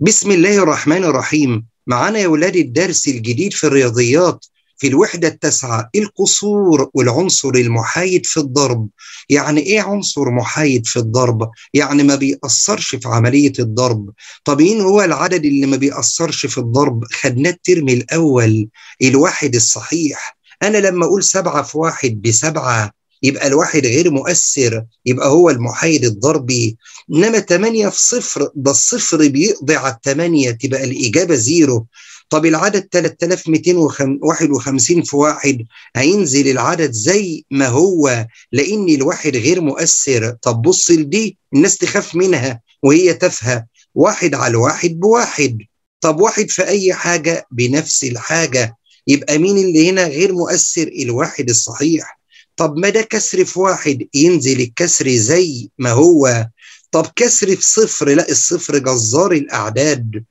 بسم الله الرحمن الرحيم. معانا يا ولاد الدرس الجديد في الرياضيات في الوحدة التاسعة القصور والعنصر المحايد في الضرب. يعني إيه عنصر محايد في الضرب؟ يعني ما بيأثرش في عملية الضرب. طب مين هو العدد اللي ما بيأثرش في الضرب؟ خدناه الترم الأول الواحد الصحيح. أنا لما أقول سبعة في واحد بسبعة يبقى الواحد غير مؤثر يبقى هو المحايد الضربي. إنما 8 في صفر ده الصفر بيقضي على الثمانية تبقى الإجابة زيرو. طب العدد 3251 في واحد هينزل العدد زي ما هو لأن الواحد غير مؤثر. طب بص لدي الناس تخاف منها وهي تافهة. واحد على الواحد بواحد. طب واحد في أي حاجة بنفس الحاجة. يبقى مين اللي هنا غير مؤثر؟ الواحد الصحيح. طب ما ده كسر في واحد ينزل الكسر زي ما هو؟ طب كسر في صفر لا الصفر جزار الأعداد.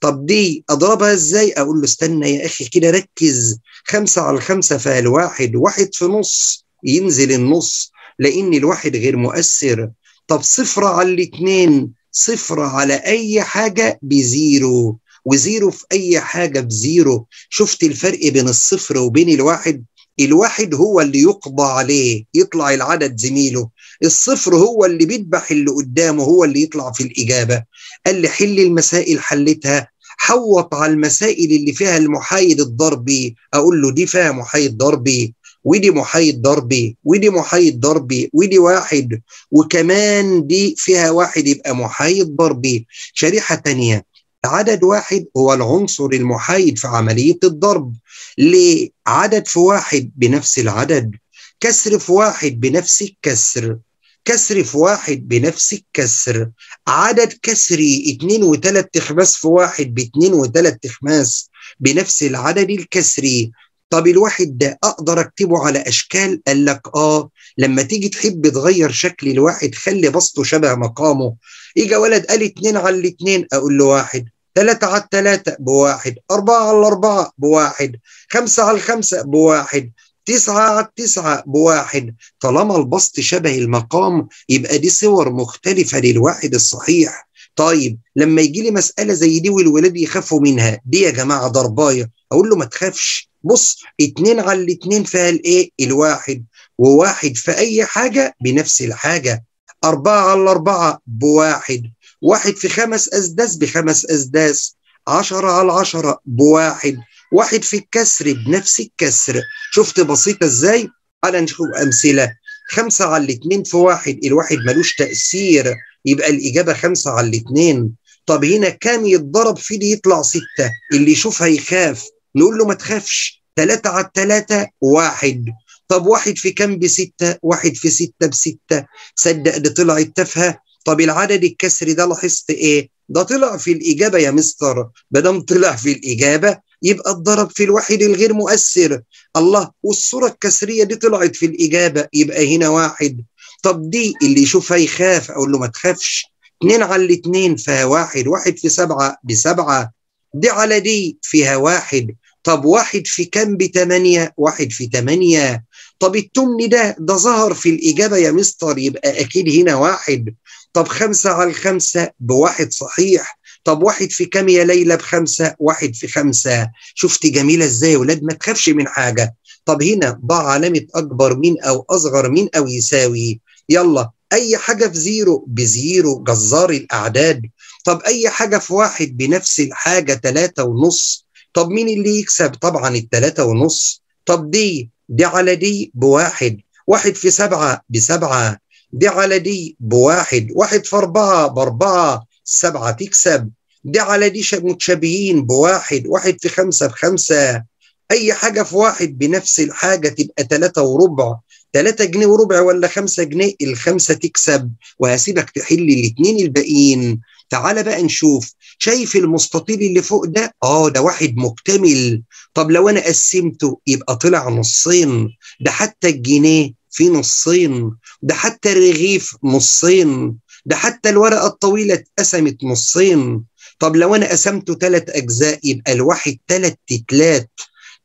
طب دي أضربها إزاي؟ أقول له استنى يا أخي كده ركز. خمسة على الخمسة فالواحد واحد في نص ينزل النص لأن الواحد غير مؤثر. طب صفر على الاتنين صفر على أي حاجة ب zero و zero في أي حاجة ب zero. شفت الفرق بين الصفر وبين الواحد؟ الواحد هو اللي يقضى عليه يطلع العدد زميله. الصفر هو اللي بيذبح اللي قدامه هو اللي يطلع في الإجابة. قال لي حل المسائل حلتها حوط على المسائل اللي فيها المحايد الضربي. أقول له دي فيها محايد ضربي ودي محايد ضربي ودي محايد ضربي ودي واحد وكمان دي فيها واحد يبقى محايد ضربي. شريحة تانية. عدد واحد هو العنصر المحايد في عملية الضرب. ليه؟ عدد في واحد بنفس العدد. كسر في واحد بنفس الكسر. كسر في واحد بنفس الكسر. عدد كسري اتنين وتلات تخماس في واحد باتنين وتلات تخماس بنفس العدد الكسري. طب الواحد ده أقدر أكتبه على أشكال؟ قال لك آه لما تيجي تحب تغير شكل الواحد خلي بسطه شبه مقامه. يجي ولد قال اتنين على الاتنين أقول له واحد. ثلاثة على الثلاثة بواحد. أربعة على الأربعة بواحد. خمسة على الخمسة بواحد. تسعة على التسعة بواحد. طالما البسط شبه المقام يبقى دي صور مختلفة للواحد الصحيح. طيب لما يجي لي مسألة زي دي والولاد يخافوا منها دي يا جماعة ضرباية. أقول له ما تخافش بص اتنين على الاتنين فيها الايه؟ الواحد. وواحد في أي حاجة بنفس الحاجة. أربعة على الأربعة بواحد. واحد في خمس أسداس بخمس أسداس. عشرة على عشرة بواحد. واحد في الكسر بنفس الكسر. شفت بسيطة إزاي؟ على نشوف أمثلة. خمسة على الاتنين في واحد. الواحد ملوش تأثير. يبقى الإجابة خمسة على الاتنين. طب هنا كام يتضرب؟ في دي يطلع ستة. اللي يشوفها يخاف نقول له ما تخافش ثلاثة على الثلاثة واحد. طب واحد في كام بستة؟ واحد في ستة بستة. صدق دي طلعت تافهة. طب العدد الكسري ده لاحظت إيه؟ ده طلع في الإجابة يا مستر. بدم طلع في الإجابة يبقى اتضرب في الواحد الغير مؤثر. الله والصورة الكسرية دي طلعت في الإجابة يبقى هنا واحد. طب دي اللي يشوفها يخاف أقول له ما تخافش. اتنين على الاتنين فيها واحد واحد في سبعة بسبعة. دي على دي فيها واحد. طب واحد في كام بتمانية؟ واحد في تمانية. طب التمن ده ده ظهر في الإجابة يا مستر يبقى أكيد هنا واحد. طب خمسة على الخمسة بواحد صحيح. طب واحد في كام يا ليلى بخمسة؟ واحد في خمسة. شفت جميلة إزاي يا ولاد؟ ما تخافش من حاجة. طب هنا ضع علامة أكبر من أو أصغر من أو يساوي. يلا أي حاجة في zero؟ ب zero. جزار الأعداد. طب أي حاجة في واحد بنفس الحاجة تلاتة ونص؟ طب مين اللي يكسب؟ طبعا التلاتة ونص. طب دي دي على دي بواحد. واحد في سبعة بسبعة. دي على دي بواحد. واحد في أربعة بأربعة. سبعة تكسب. دي على دي متشابهين بواحد. واحد في خمسة بخمسة. أي حاجة في واحد بنفس الحاجة تبقى تلاتة وربع. تلاتة جنيه وربع ولا خمسة جنيه؟ الخمسة تكسب. وهسيبك تحل الاتنين الباقيين. تعال بقى نشوف. شايف المستطيل اللي فوق ده؟ آه ده واحد مكتمل. طب لو أنا قسمته يبقى طلع نصين. ده حتى الجنيه في نصين. ده حتى الرغيف نصين. ده حتى الورقة الطويلة اتقسمت نصين. طب لو أنا قسمته ثلاث أجزاء يبقى الواحد ثلاث تلات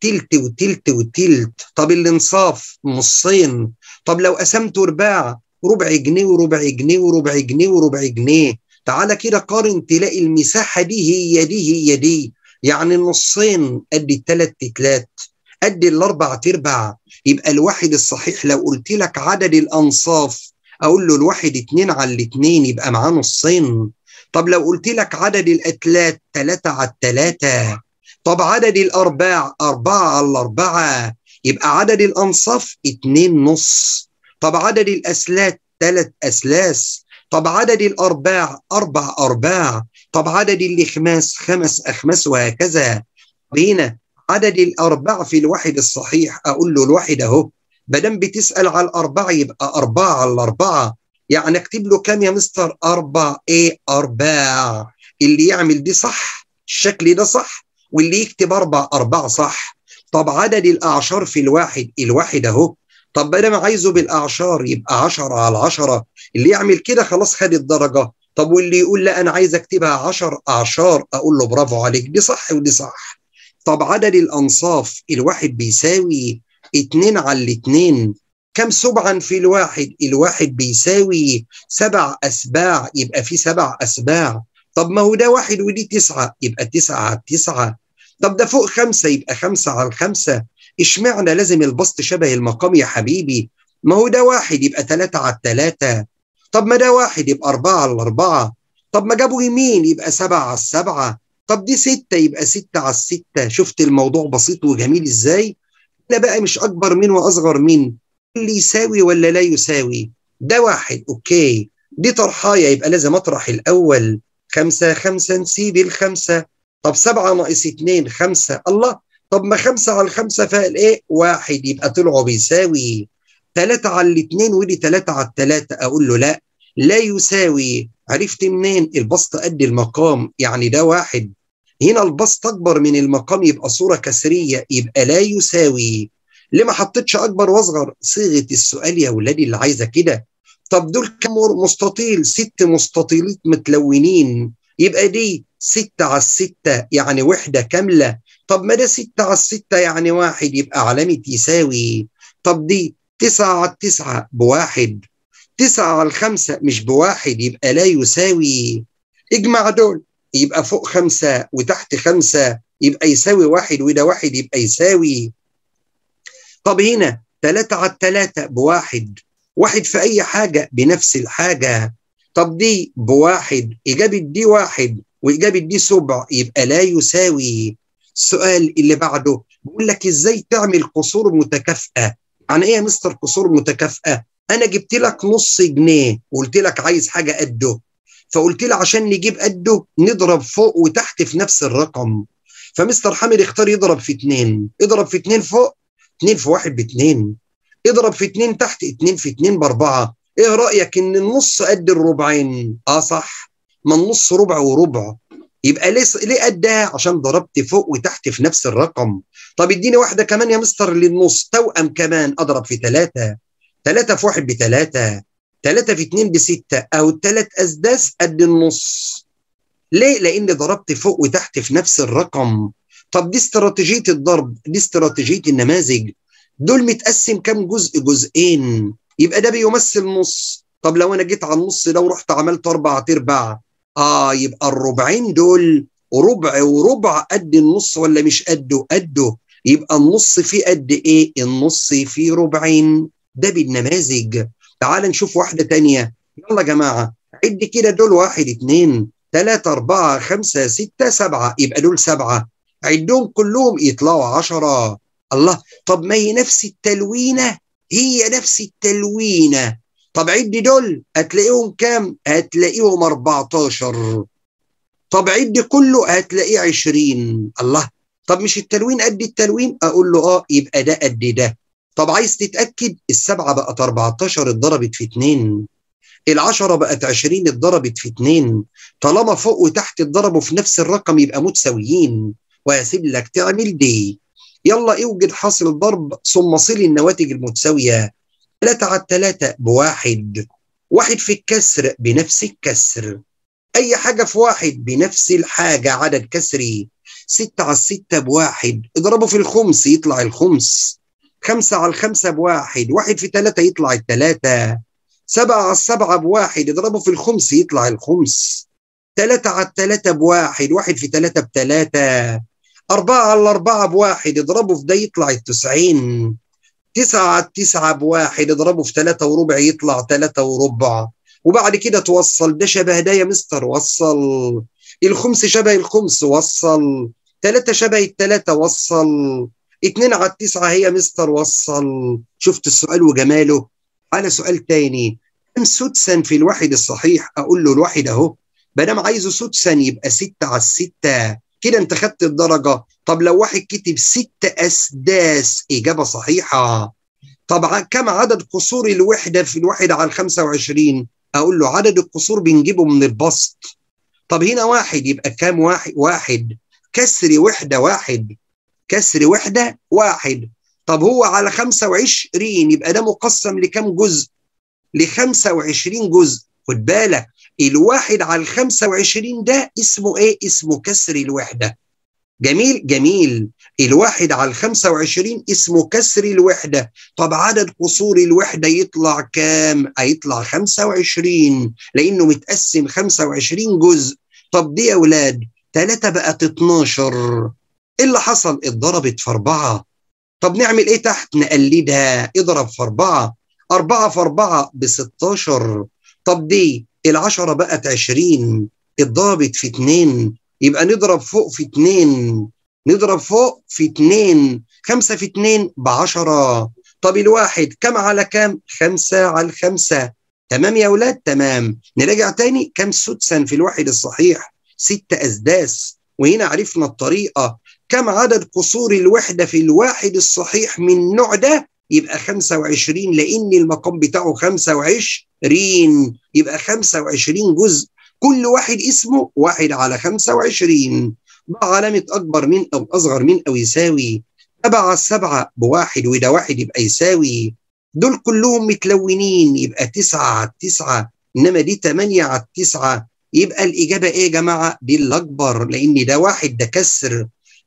تلت وتلت وتلت. طب الإنصاف نصين. طب لو قسمته رباع ربع جنيه وربع جنيه وربع جنيه وربع جنيه. تعالى كده قارن تلاقي المساحة دي هي دي هي دي. يعني النصين قد التلات تلات قد الأربع تربع. يبقى الواحد الصحيح لو قلت لك عدد الأنصاف أقول له الواحد اتنين على الاتنين يبقى معاه نصين. طب لو قلت لك عدد الأتلات تلاتة على التلاتة طب عدد الأرباع أربعة على الأربعة يبقى عدد الأنصاف اتنين نص. طب عدد الأسلات تلات أسلاس طب عدد الأرباع أربع أرباع. طب عدد الاخماس خمس أخماس وهكذا. هنا عدد الأرباع في الواحد الصحيح. أقول له الواحد أهو بدل بتسأل على الاربعه يبقى اربعه على الاربعه يعني اكتب له كام يا مستر؟ أربع إيه؟ أرباع. اللي يعمل دي صح الشكل ده صح واللي يكتب أربع اربعه صح. طب عدد الأعشار في الواحد؟ الواحد أهو طب أنا عايزه بالاعشار يبقى 10 على 10 اللي يعمل كده خلاص خد الدرجة. طب واللي يقول لا أنا عايز أكتبها 10 أعشار أقول له برافو عليك دي صح ودي صح. طب عدد الأنصاف الواحد بيساوي اتنين على الاتنين. كم سبعا في الواحد؟ الواحد بيساوي سبع أسباع يبقى في سبع أسباع. طب ما هو ده واحد ودي تسعة يبقى تسعة على تسعة. طب ده فوق خمسة يبقى خمسة على الخمسة اشمعنى لازم البسط شبه المقام يا حبيبي. ما هو ده واحد يبقى ثلاثة على الثلاثة طب ما ده واحد يبقى أربعة على الأربعة طب ما جابوا يمين يبقى سبعة على السبعة. طب دي ستة يبقى ستة على الستة. شفت الموضوع بسيط وجميل إزاي؟ ده بقى مش أكبر من وأصغر من. اللي يساوي ولا لا يساوي؟ ده واحد أوكي. دي طرحاية يبقى لازم أطرح الأول. خمسة خمسة نسيب الخمسة. طب سبعة ناقص اتنين خمسة. الله طب ما خمسة على الخمسة فقال إيه واحد. يبقى طلعوا بيساوي ثلاثة على الاثنين ودي ثلاثة على الثلاثة أقول له لا لا يساوي. عرفت منين؟ البسط قد المقام. يعني ده واحد. هنا البسط أكبر من المقام يبقى صورة كسرية يبقى لا يساوي. ليه ما حطيتش أكبر وأصغر؟ صيغة السؤال يا ولادي اللي عايزة كده. طب دول كم مستطيل. ست مستطيلات متلونين. يبقى دي ستة على الستة يعني وحدة كاملة. طب ما ده ستة على الستة يعني واحد يبقى علامة يساوي. طب دي تسعة على التسعة بواحد تسعة على الخمسة مش بواحد يبقى لا يساوي. اجمع دول يبقى فوق خمسة وتحت خمسة يبقى يساوي واحد وده واحد يبقى يساوي. طب هنا ثلاثة على الثلاثة بواحد واحد في أي حاجة بنفس الحاجة. طب دي بواحد إجابة دي واحد وإجابة دي سبع يبقى لا يساوي. السؤال اللي بعده بيقول لك إزاي تعمل قصور متكافئة؟ عن إيه يا مستر قصور متكافئة؟ أنا جبت لك نص جنيه وقلت لك عايز حاجة قده. فقلت لي عشان نجيب قده نضرب فوق وتحت في نفس الرقم. فمستر حامد اختار يضرب في اتنين. اضرب في اتنين فوق اتنين في واحد باتنين. اضرب في اتنين تحت اتنين في اتنين بأربعة. إيه رأيك إن النص قد الربعين؟ آه صح. ما النص ربع وربع. يبقى ليه ليه قدها عشان ضربت فوق وتحت في نفس الرقم. طب اديني واحدة كمان يا مستر للنص. توأم كمان. أضرب في ثلاثة ثلاثة في واحد بثلاثة ثلاثة في اتنين بستة. أو الثلاث أسداس قد النص. ليه؟ لأن ضربت فوق وتحت في نفس الرقم. طب دي استراتيجية الضرب. دي استراتيجية النماذج. دول متقسم كام جزء؟ جزئين. يبقى ده بيمثل نص. طب لو أنا جيت على النص ده ورحت عملت أربعة أرباع. آه يبقى الربعين دول ربع وربع قد النص ولا مش قده؟ قده. يبقى النص فيه قد إيه؟ النص فيه ربعين. ده بالنماذج. تعال نشوف واحدة تانية. يلا يا جماعة عد كده دول واحد اتنين تلاتة أربعة خمسة ستة سبعة. يبقى دول سبعة. عدهم كلهم يطلعوا عشرة. الله. طب ما هي نفس التلوينة. هي نفس التلوينة. طب عد دول هتلاقيهم كام؟ هتلاقيهم 14 طب عد كله هتلاقيه 20 الله. طب مش التلوين قد التلوين؟ أقول له آه يبقى ده قد ده. طب عايز تتأكد؟ السبعة بقت 14 اتضربت في 2 العشرة بقت 20 اتضربت في 2 طالما فوق وتحت اتضربوا في نفس الرقم يبقى متساويين. وهسيب لك تعمل دي. يلا اوجد حاصل ضرب ثم صل النواتج المتساوية. 3 على 3 بواحد. واحد في الكسر بنفس الكسر. أي حاجة في واحد بنفس الحاجة عدد كسري ستة على الستة بواحد. اضربه في الخمس يطلع الخمس. خمسة على الخمسة بواحد. واحد في ثلاثة يطلع الثلاثة. سبعة على السبعة بواحد. اضربه في الخمس يطلع الخمس. تلاتة على التلاتة بواحد. واحد في تلاتة بتلاتة أربعة على الأربعة بواحد. اضربه في ده يطلع التسعين. تسعة التسعة بواحد اضربه في تلاتة وربع يطلع تلاتة وربع. وبعد كده توصل ده شبه ده يا مستر وصل. الخمس شبه الخمس وصل. تلاتة شبه التلاتة وصل. اتنين على التسعة هي مستر وصل. شفت السؤال وجماله؟ على سؤال تاني. كم سدسا في الواحد الصحيح؟ أقول له الواحد أهو. بدام عايزه سدسا يبقى ستة على الستة. كده انت خدت الدرجة. طب لو واحد كتب ست أسداس إجابة صحيحة. طبعا كم عدد قصور الوحدة في الواحد على الخمسة وعشرين؟ أقول له عدد القصور بنجيبه من البسط. طب هنا واحد يبقى كام واحد؟ واحد. كسر وحدة واحد. كسر وحدة واحد. طب هو على 25 يبقى ده مقسم لكم جزء؟ ل 25 جزء. خد بالك الواحد على ال 25 ده اسمه إيه؟ اسمه كسر الوحدة. جميل؟ جميل. الواحد على ال 25 اسمه كسر الوحدة. طب عدد قصور الوحدة يطلع كام؟ هيطلع 25 لأنه متقسم 25 جزء. طب دي يا أولاد 3 بقت 12 إيه اللي حصل؟ اتضربت في أربعة. طب نعمل إيه تحت؟ نقلدها. اضرب في أربعة. أربعة في أربعة ب 16 طب دي العشرة بقت 20 اتضربت في اتنين يبقى نضرب فوق في اتنين نضرب فوق في اتنين خمسة في اتنين بعشرة طب الواحد كم على كم؟ خمسة على الخمسة تمام يا أولاد؟ تمام نراجع تاني كم سدسا في الواحد الصحيح؟ ستة أسداس وهنا عرفنا الطريقة كم عدد قصور الوحدة في الواحد الصحيح من النوع ده يبقى 25 لأن المقام بتاعه 25 يبقى 25 جزء. كل واحد اسمه واحد على 25 مع علامة أكبر من أو أصغر من أو يساوي على السبعة بواحد وده واحد يبقى يساوي. دول كلهم متلونين يبقى تسعة على التسعة إنما دي تمانية على التسعة يبقى الإجابة إيه يا جماعة؟ دي الأكبر لأن ده واحد ده كسر.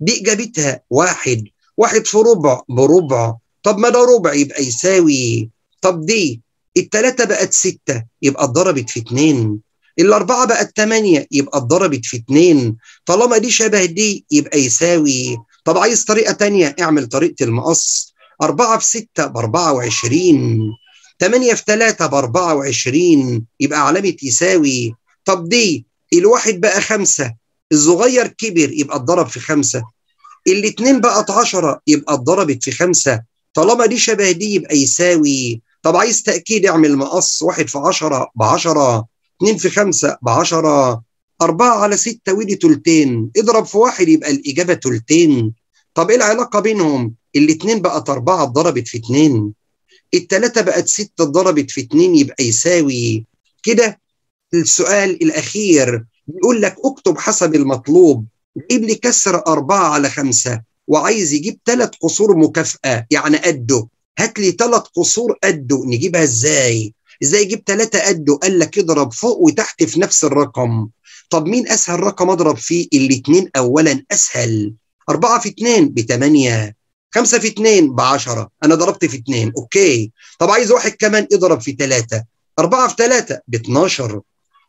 دي إجابتها واحد. واحد في ربع بربع. طب ما ده ربع يبقى يساوي. طب دي التلاتة بقت ستة يبقى اتضربت في اتنين. الأربعة بقت تمانية يبقى اتضربت في اتنين. طالما دي شبه دي يبقى يساوي. طب عايز طريقة تانية؟ اعمل طريقة المقص. أربعة في ستة بأربعة وعشرين. تمانية في تلاتة بأربعة وعشرين يبقى علامة يساوي. طب دي الواحد بقى خمسة الصغير كبر يبقى اتضرب في خمسة. الاتنين بقت عشرة يبقى اتضربت في خمسة. طالما دي شبه دي يبقى يساوي. طب عايز تأكيد اعمل مقص واحد في عشرة بعشرة اتنين في خمسة بعشرة أربعة على ستة ودي تلتين. اضرب في واحد يبقى الإجابة تلتين. طب إيه العلاقة بينهم؟ الاتنين بقت أربعة اتضربت في اتنين. التلاتة بقت ستة اتضربت في اتنين يبقى يساوي. كده السؤال الأخير بيقول لك اكتب حسب المطلوب. جيب لي كسر أربعة على خمسة. وعايز يجيب ثلاث قصور مكافأة يعني قده هات لي ثلاث قصور قده نجيبها إزاي؟ إزاي يجيب ثلاثة قده؟ قال لك اضرب فوق وتحت في نفس الرقم. طب مين أسهل رقم أضرب فيه؟ الاثنين اولا أسهل. أربعة في اثنين بثمانية خمسة في اثنين بعشرة. أنا ضربت في اثنين أوكي. طب عايز واحد كمان اضرب في ثلاثة أربعة في ثلاثة ب 12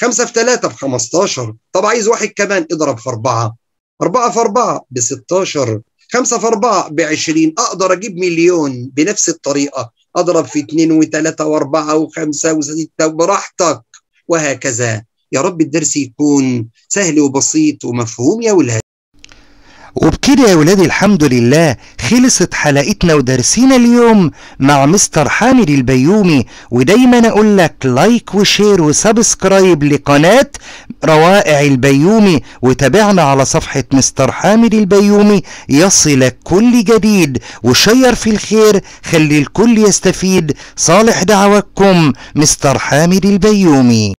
خمسة في ثلاثة ب 15 طب عايز واحد كمان اضرب في أربعة. أربعة في أربعة ب 16 خمسة في أربعة ب 20 أقدر أجيب مليون بنفس الطريقة. أضرب في اثنين وثلاثة وأربعة وخمسة وستة براحتك وهكذا. يا رب الدرس يكون سهل وبسيط ومفهوم يا ولاد. وبكده يا ولادي الحمد لله خلصت حلقتنا ودرسينا اليوم مع مستر حامد البيومي. ودايما أقول لك like و share و subscribe لقناة روائع البيومي. وتابعنا على صفحة مستر حامد البيومي. يصلك كل جديد وشير في الخير. خلي الكل يستفيد. صالح دعواتكم مستر حامد البيومي.